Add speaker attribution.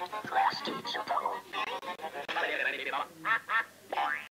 Speaker 1: Last tubes